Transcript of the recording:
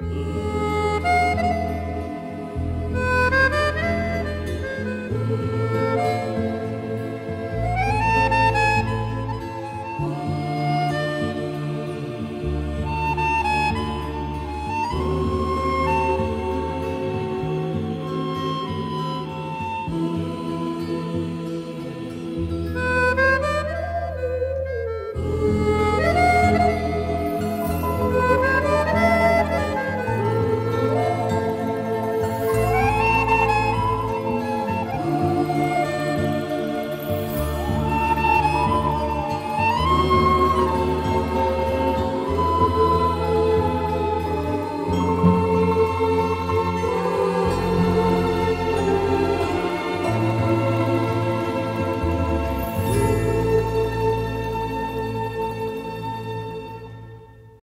Mm-hmm.